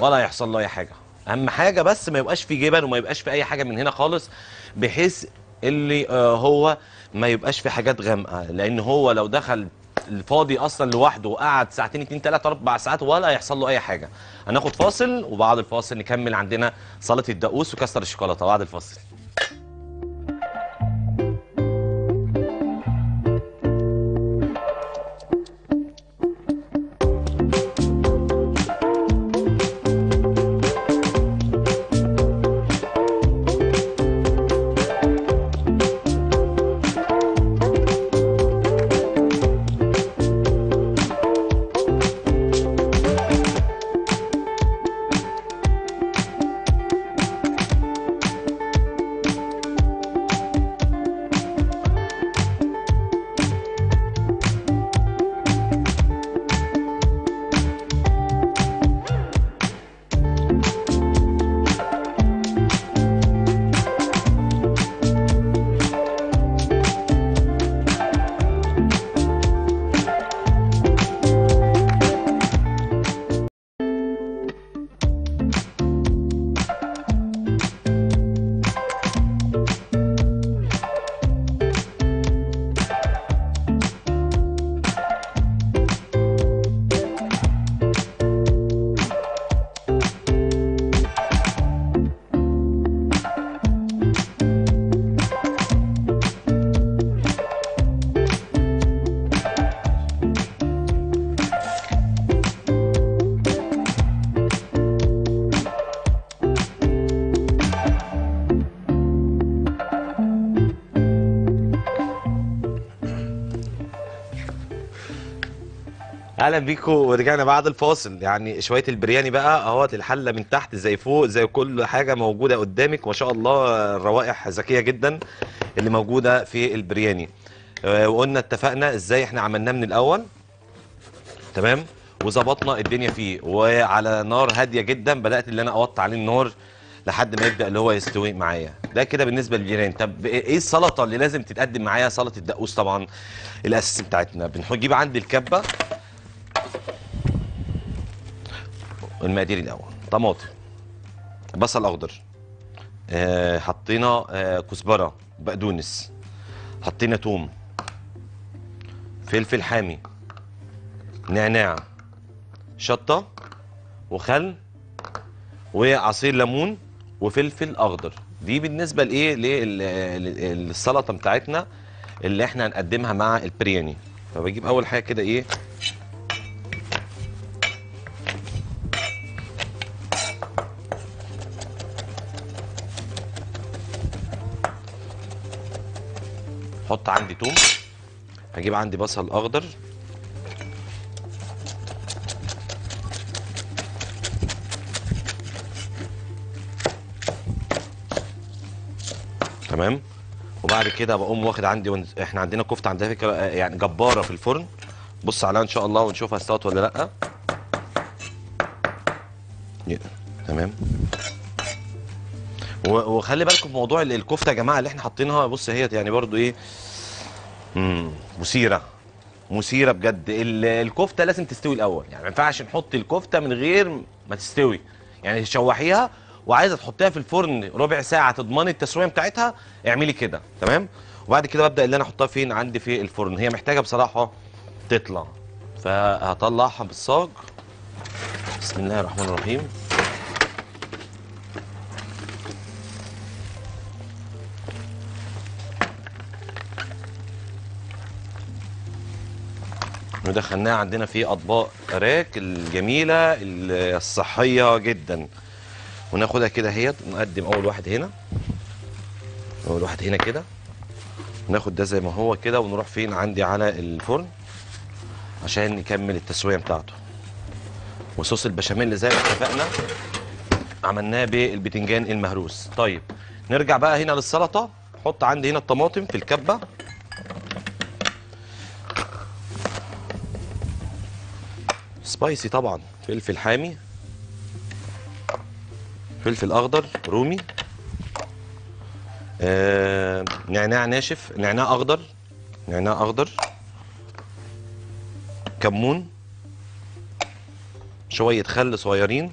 Speaker 1: ولا هيحصل له أي حاجة. أهم حاجة بس ما يبقاش في جبن وما يبقاش في أي حاجة من هنا خالص بحيث اللي آه هو ما يبقاش في حاجات غامقة. لأن هو لو دخل الفاضي أصلا لوحده وقعد ساعتين اتنين تلاتة أربع ساعات ولا هيحصل له اي حاجة. هناخد فاصل وبعد الفاصل نكمل عندنا سلطه الدقوس وكسر الشوكولاتة. بعد الفاصل. أهلا بيكم ورجعنا بعد الفاصل. يعني شوية البرياني بقى اهوت الحلة من تحت زي فوق زي كل حاجة موجودة قدامك. ما شاء الله الروائح ذكية جدا اللي موجودة في البرياني. آه، وقلنا اتفقنا إزاي إحنا عملناه من الأول. تمام؟ وظبطنا الدنيا فيه. وعلى نار هادية جدا بدأت اللي أنا اوطي عليه النار لحد ما يبدأ اللي هو يستوي معايا. ده كده بالنسبة للبرياني طب إيه السلطة اللي لازم تتقدم معايا؟ سلطة الدقوس طبعا الاساسي بتاعتنا. بنجيب عندي الكبة. المقادير الأول. طماطم بصل أخضر آه حطينا آه كزبرة بقدونس حطينا توم فلفل حامي نعناع شطة وخل وعصير ليمون وفلفل أخضر. دي بالنسبة لإيه؟ للسلطه بتاعتنا اللي إحنا هنقدمها مع البرياني. فبجيب أول حاجة كده إيه؟ أحط عندي توم. هجيب عندي بصل أخضر. تمام. وبعد كده بقوم واخد عندي ون... إحنا عندنا كفتة عندها فكرة آه، يعني جبارة في الفرن. بص عليها إن شاء الله ونشوفها استوت ولا لأ. تمام. وخلي بالكم في موضوع ال- الكفته يا جماعة اللي إحنا حاطينها بص هي يعني برضو إيه امم مثيره مثيره بجد. ال- الكفته لازم تستوي الأول. يعني ما ينفعش نحط الكفته من غير ما تستوي. يعني تشوحيها وعايزة تحطيها في الفرن ربع ساعة تضمني التسوية بتاعتها اعملي كده تمام؟ وبعد كده ببدأ اللي أنا أحطها فين؟ عندي في الفرن. هي محتاجة بصراحة تطلع. فهطلعها بالصاج. بسم الله الرحمن الرحيم. ودخلناها عندنا في أطباق راك الجميلة الصحية جدا. وناخدها كده اهيت نقدم أول واحد هنا. أول واحد هنا كده. ناخد ده زي ما هو كده ونروح فين؟ عندي على الفرن عشان نكمل التسوية بتاعته. وصوص البشاميل زي ما اتفقنا عملناه بالبتنجان المهروس. طيب نرجع بقى هنا للسلطة. حط عندي هنا الطماطم في الكبة. سبايسي طبعا. فلفل حامي. فلفل أخضر رومي. آه نعناع ناشف. نعناع أخضر. نعناع أخضر. كمون. شوية خل صغيرين.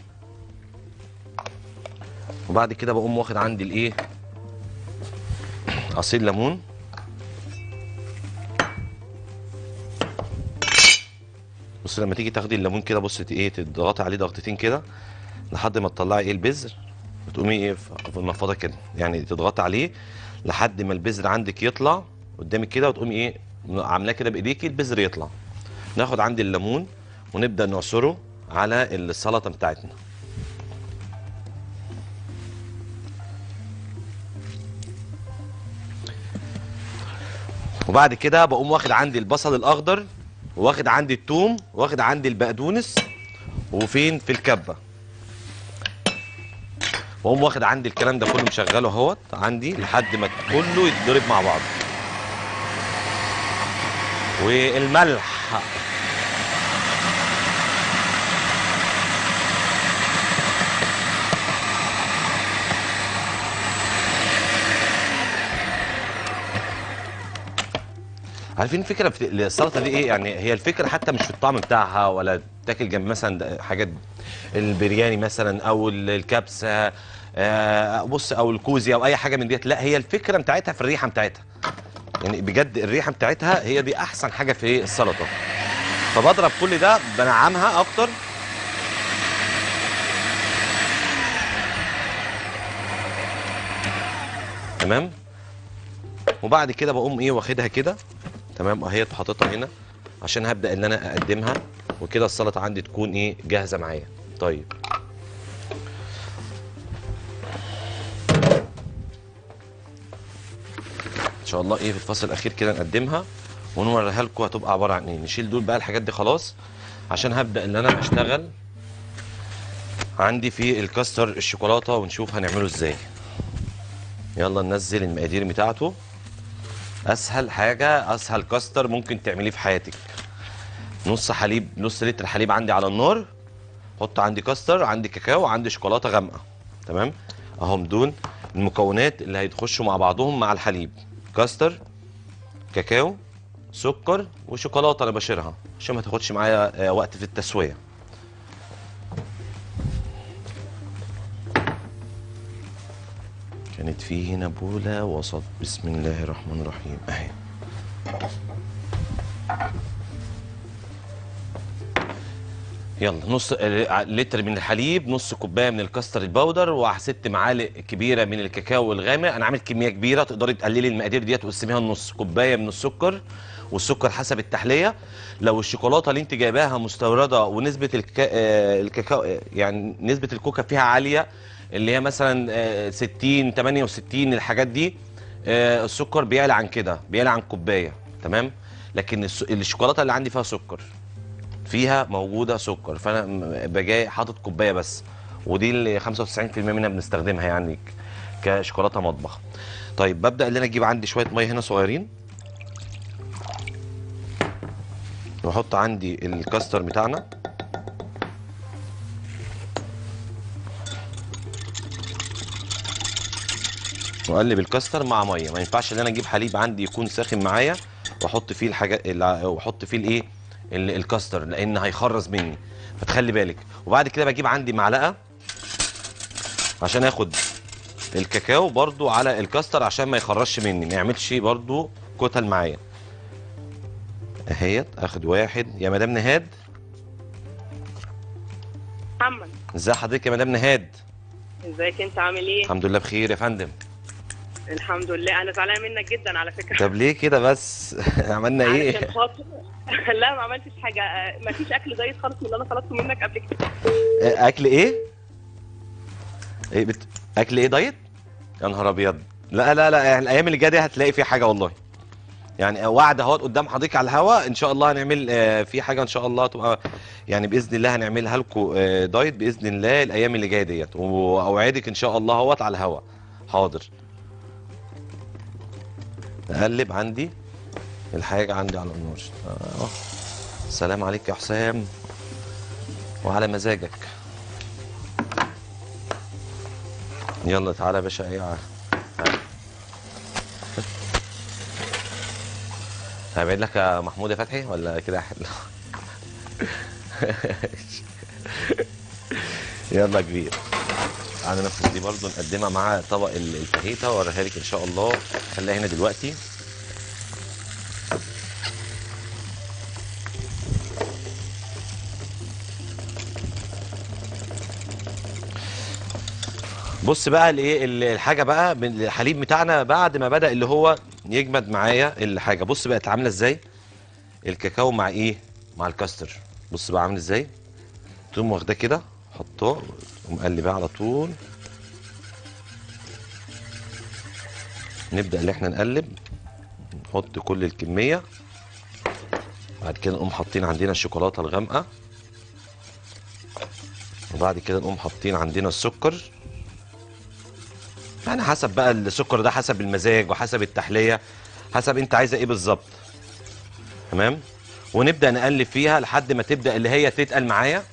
Speaker 1: وبعد كده بقوم واخد عندي الإيه؟ عصير ليمون. بص لما تيجي تاخدي الليمون كده بص إيه تضغطي عليه ضغطتين كده لحد ما تطلعي إيه البذر بتقومي إيه ف- منفضة كده يعني تضغطي عليه لحد ما البذر عندك يطلع قدامك كده وتقومي إيه عاملاه كده بإيديكي البذر يطلع. ناخد عندي الليمون ونبدأ نعصره على السلطة بتاعتنا. وبعد كده بقوم واخد عندي البصل الأخضر واخد عندي التوم واخد عندي البقدونس وفين في الكبة. واقوم واخد عندي الكلام ده كله مشغله اهوت عندي لحد ما كله يتضرب مع بعض والملح. عارفين الفكرة في السلطة دي إيه؟ يعني هي الفكرة حتى مش في الطعم بتاعها ولا تاكل جنب مثلا حاجات البرياني مثلا أو ال- الكبسة آه، بص أو الكوزي أو أي حاجة من ديت. لا هي الفكرة بتاعتها في الريحة بتاعتها. يعني بجد الريحة بتاعتها هي دي أحسن حاجة في السلطة. فبضرب كل ده بنعمها أكتر. تمام؟ وبعد كده بقوم إيه واخدها كده. تمام؟ اهي حاططها هنا عشان هبدأ إن أنا أقدمها وكده السلطة عندي تكون إيه جاهزة معايا. طيب. إن شاء الله إيه في الفصل الأخير كده نقدمها ونوريها لكم هتبقى عبارة عن إيه. نشيل دول بقى الحاجات دي خلاص عشان هبدأ إن أنا أشتغل عندي في الكاستر الشوكولاتة ونشوف هنعمله إزاي. يلا ننزل المقادير بتاعته. أسهل حاجة أسهل كاستر ممكن تعمليه في حياتك. نص حليب نص لتر حليب عندي على النار حط عندي كاستر عندي كاكاو عندي شوكولاتة غامقة. تمام؟ اهم دول المكونات اللي هيتخشوا مع بعضهم مع الحليب. كاستر كاكاو سكر وشوكولاتة أنا بشيرها عشان ما تاخدش معايا آه، وقت في التسوية. كانت في هنا بوله وسط بسم الله الرحمن الرحيم. أهي. يلا نص لتر من الحليب نص كوباية من ال custard ال powder وست معالق كبيرة من الكاكاو الغامق أنا عامل كمية كبيرة تقدري تقللي المقادير ديت وتقسميها نص كوباية من السكر والسكر حسب التحلية. لو الشوكولاتة اللي انت جايباها مستوردة ونسبة. آه، الكاكاو يعني نسبة الكوكا فيها عالية اللي هي مثلا آه، 60 68 الحاجات دي آه، السكر بيعلى عن كده بيعلى عن كوباية تمام؟ لكن الشوكولاتة اللي عندي فيها سكر فيها موجودة سكر فأنا بجاي حاطط كوباية بس ودي اللي 95% منها بنستخدمها يعني كشوكولاتة مطبخ. طيب ببدأ إن أنا أجيب عندي شوية مية هنا صغيرين. وأحط عندي الكاستر بتاعنا. واقلب الكاستر مع ميه. ما ينفعش ان أنا أجيب حليب عندي يكون ساخن معايا واحط فيه الحاجات واحط فيه الايه؟ ال- الكاستر لأن هيخرز مني. فتخلي بالك. وبعد كده بجيب عندي معلقة عشان آخد الكاكاو برضو على الكاستر عشان ما يخرجش مني. ما يعملش برضو كتل معايا. اهيت اخد واحد. يا مدام نهاد.
Speaker 4: محمد.
Speaker 1: ازي حضرتك يا مدام نهاد؟
Speaker 4: ازيك انت؟ عامل إيه؟
Speaker 1: الحمد لله بخير يا فندم.
Speaker 4: الحمد لله. أنا زعلانه منك جدا على فكرة.
Speaker 1: طب ليه كده بس؟ عملنا إيه؟
Speaker 4: علشان خاطر لا ما عملتش حاجة. آه، ما فيش أكل زي خالص من اللي أنا طلبته منك قبل كده.
Speaker 1: أكل إيه؟ إيه بت... أكل إيه دايت؟ يا نهار أبيض. لا لا لا يعني الأيام اللي جاية دي هتلاقي في حاجة والله. يعني وعد أهوت قدام حضرتك على الهوا إن شاء الله هنعمل آه، في حاجة إن شاء الله تبقى يعني بإذن الله هنعملها لكم آه، دايت بإذن الله الأيام اللي جاية ديت. وأوعدك إن شاء الله أهوت على الهوا. حاضر. اقلب عندي الحاجة عندي على النار آه. السلام عليك يا حسام. وعلى مزاجك. يلا تعالى يا باشا إيه. هعمل لك يا محمود يا فتحي ولا كده؟ حلو يلا كبير. تعالى ناخد دي برضو نقدمها مع طبق ال- الفاهيتا وأوريها لك إن شاء الله. خليها هنا دلوقتي. بص بقى الإيه ال- الحاجة بقى الحليب بتاعنا بعد ما بدأ اللي هو يجمد معايا الحاجة. بص بقت عاملة إزاي؟ الكاكاو مع إيه؟ مع الكاستر. بص بقى عامل إزاي؟ تقوم واخداه كده حطاه. ومقلباه على طول نبدأ ان إحنا نقلب نحط كل الكمية بعد كده نقوم حاطين عندنا الشوكولاتة الغامقة وبعد كده نقوم حاطين عندنا السكر. يعني حسب بقى السكر ده حسب المزاج وحسب التحلية حسب انت عايزة إيه بالظبط. تمام؟ ونبدأ نقلب فيها لحد ما تبدأ اللي هي تتقل معايا.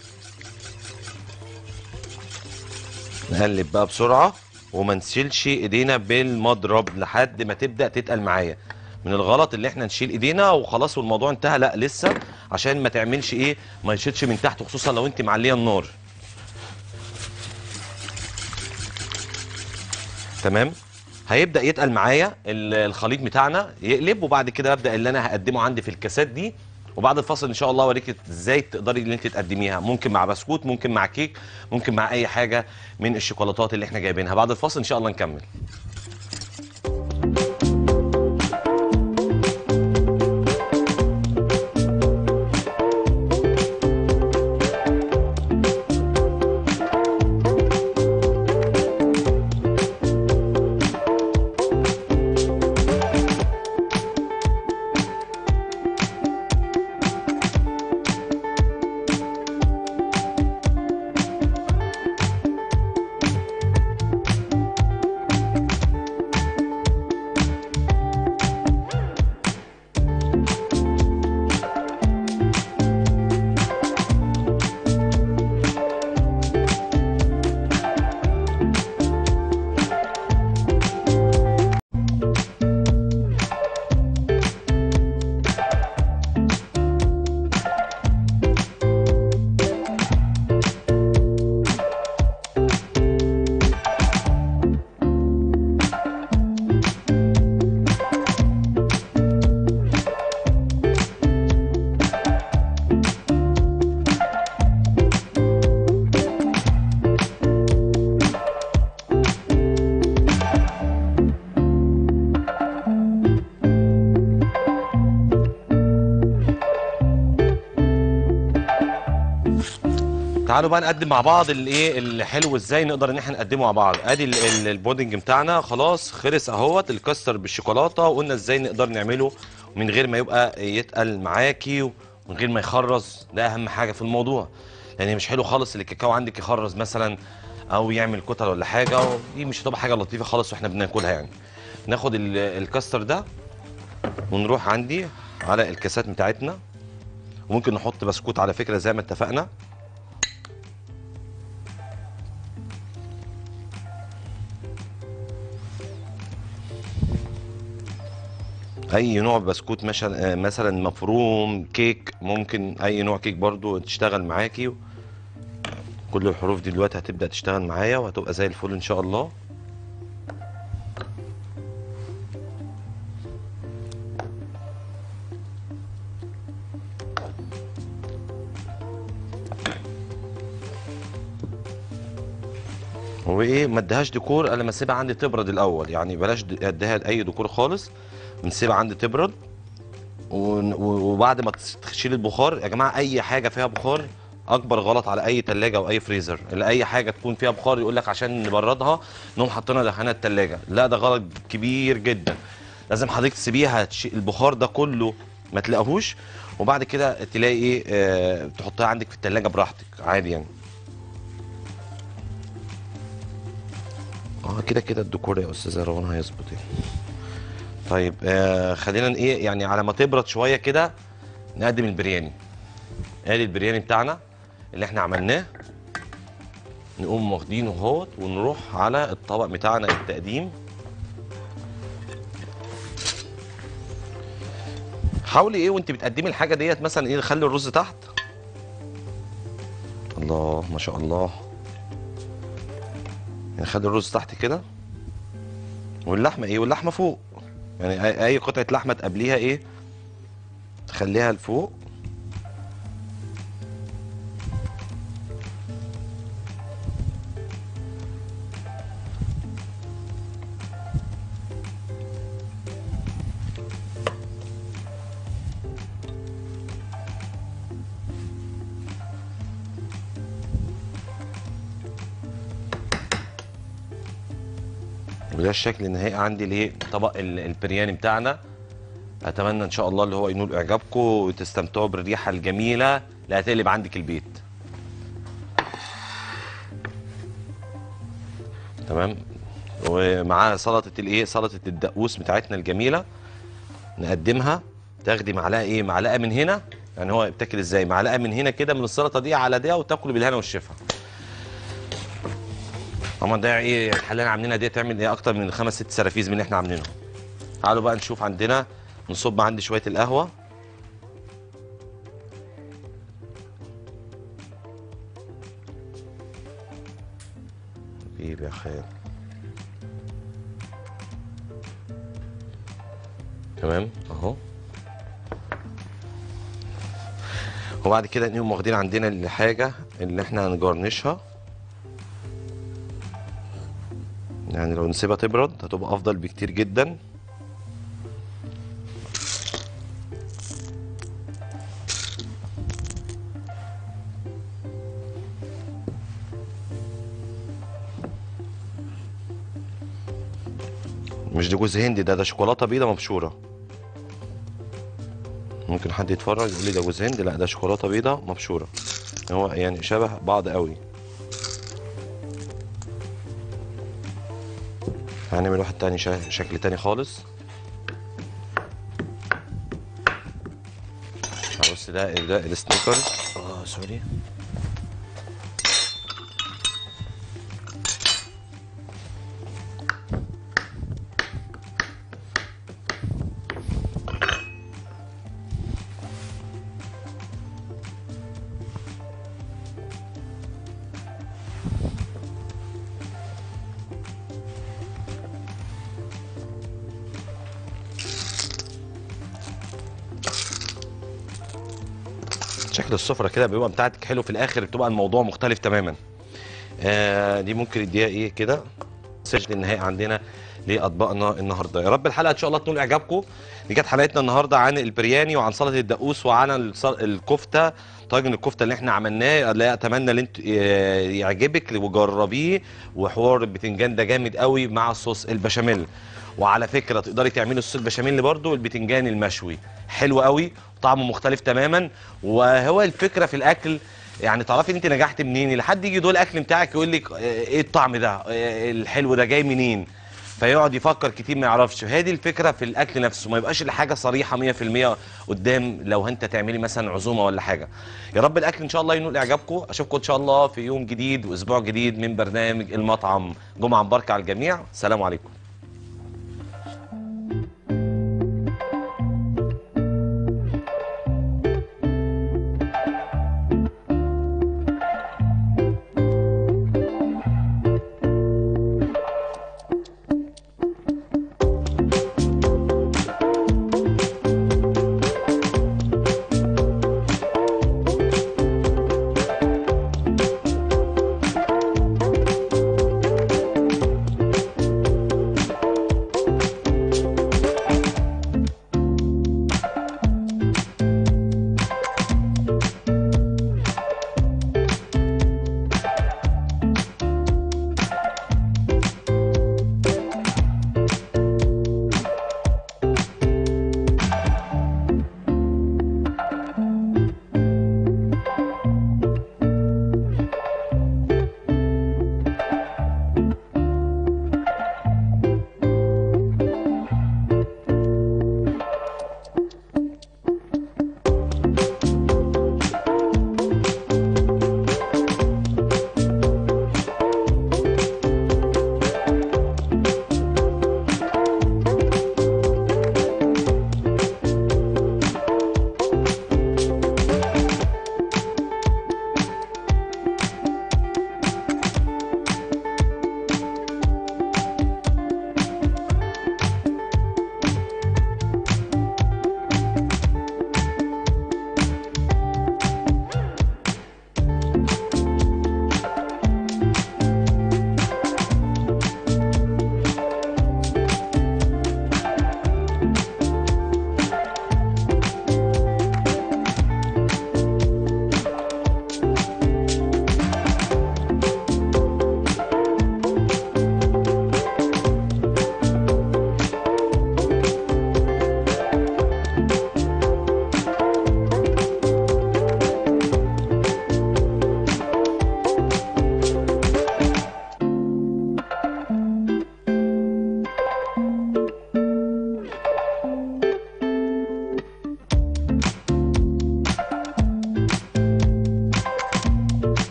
Speaker 1: نقلب بقى بسرعة وما نشيلش ايدينا بالمضرب لحد ما تبدأ تتقل معايا. من الغلط اللي إحنا نشيل ايدينا وخلاص والموضوع انتهى. لا لسه عشان ما تعملش إيه ما يشيلش من تحت خصوصا لو انت معلية النار تمام؟ هيبدأ يتقل معايا ال- الخليط بتاعنا يقلب وبعد كده أبدأ اللي أنا هقدمه عندي في الكاسات دي. وبعد الفصل إن شاء الله أوريك إزاي تقدري اللي أنت تقدميها. ممكن مع بسكوت ممكن مع كيك ممكن مع أي حاجة من الشوكولاتات اللي إحنا جايبينها. بعد الفصل إن شاء الله نكمل. تعالوا بقى نقدم مع بعض الايه الحلو إزاي نقدر ان إحنا نقدمه مع بعض. ادي ال- ال- البودنج بتاعنا. خلاص خلص اهوت. الكاستر بالشوكولاتة. وقلنا إزاي نقدر نعمله من غير ما يبقى يتقل معاكي ومن غير ما يخرز. ده اهم حاجة في الموضوع. يعني مش حلو خالص اللي الكاكاو عندك يخرز مثلا أو يعمل كتل ولا حاجة ودي مش هتبقى حاجة لطيفة خالص وإحنا بناكلها يعني. ناخد ال- الكاستر ده ونروح عندي على الكاسات بتاعتنا. وممكن نحط بسكوت على فكرة زي ما اتفقنا. أي نوع بسكوت مثلا مثلا مفروم كيك ممكن أي نوع كيك برضو تشتغل معاكي. كل الحروف دي دلوقتي هتبدأ تشتغل معايا وهتبقى زي الفل إن شاء الله. وإيه ما اديهاش ديكور الا ما اسيبها عندي تبرد الأول. يعني بلاش اديها اي ديكور خالص. بنسيبها عندي تبرد. وبعد ما تشيل البخار يا جماعة أي حاجة فيها بخار أكبر غلط على أي تلاجة أو أي فريزر. اللي أي حاجة تكون فيها بخار يقول لك عشان نبردها نقوم حاطينها دهانات التلاجة لا ده غلط كبير جدا. لازم حضرتك تسيبيها البخار ده كله ما تلاقيهوش. وبعد كده تلاقي آه تحطها عندك في التلاجة براحتك عادي يعني. آه كده كده الديكور يا أستاذة روان هيظبط يعني. طيب آه خلينا إيه يعني على ما تبرد شوية كده نقدم البرياني. ادي البرياني بتاعنا اللي إحنا عملناه نقوم واخدينه اهوت ونروح على الطبق بتاعنا التقديم. حاولي إيه وأنت بتقدمي الحاجة ديت مثلا إيه خلي الرز تحت. الله ما شاء الله. يعني خلي الرز تحت كده. واللحمة إيه؟ واللحمة فوق. يعني اي قطعة لحمة تقابليها إيه؟ تخليها لفوق. وده الشكل النهائي عندي ليه طبق ال- البرياني بتاعنا. أتمنى إن شاء الله اللي هو ينول إعجابكم وتستمتعوا بالريحة الجميلة. اللي هتقلب عندك البيت. تمام؟ ومعاها سلطة الايه سلطة الدقوس بتاعتنا الجميلة نقدمها. تاخدي معلقة إيه؟ معلقة من هنا. يعني هو بتاكل إزاي؟ معلقة من هنا كده من السلطة دي على دي وتاكل بالهنا والشفا. طبعا ده إيه؟ الحله اللي عاملينها دي تعمل إيه؟ أكتر من خمس ست سرافيز من اللي إحنا عاملينهم تعالوا بقى نشوف عندنا نصب عندي شوية القهوة. حبيبي يا خير. تمام أهو. وبعد كده نقوم واخدين عندنا الحاجة اللي إحنا هنجرنشها. يعني لو نسيبها تبرد هتبقى أفضل بكتير جدا. مش ده جوز هندي ده ده شوكولاتة بيضة مبشورة. ممكن حد يتفرج يقول لي ده جوز هندي؟ لا ده شوكولاتة بيضة مبشورة. هو يعني شبه بعض قوي. هنعمل واحد تاني شكل تاني خالص. بص ده ده السنيكر. آه سوري. شكل السفرة كده بيبقى بتاعتك حلو في الآخر بتبقى الموضوع مختلف تماما. آه دي ممكن اديها إيه كده؟ السجل النهائي عندنا لأطباقنا النهارده. يا رب الحلقة إن شاء الله تنول إعجابكم. دي كانت حلقتنا النهارده عن البرياني وعن سلطه الدقوس وعن الكفتة. طاجن الكفتة اللي إحنا عملناه. لا أتمنى إن أنت يعجبك وجربيه. وحوار البتنجان ده جامد قوي مع الصوص البشاميل. وعلى فكرة تقدري تعملي الصوص البشاميل برضو البتنجان المشوي. حلو قوي. طعمه مختلف تماما. وهو الفكرة في الأكل يعني تعرفي انت نجحت منين؟ لحد يجي دول الاكل بتاعك يقول لك آه، إيه الطعم ده؟ آه، الحلو ده جاي منين؟ فيقعد يفكر كتير ما يعرفش. دي الفكرة في الأكل نفسه. ما يبقاش الحاجة صريحة 100% قدام لو أنت تعملي مثلا عزومة ولا حاجة. يا رب الأكل إن شاء الله ينول إعجابكم. أشوفكم إن شاء الله في يوم جديد وأسبوع جديد من برنامج المطعم. جمعة مباركة على الجميع. سلام عليكم.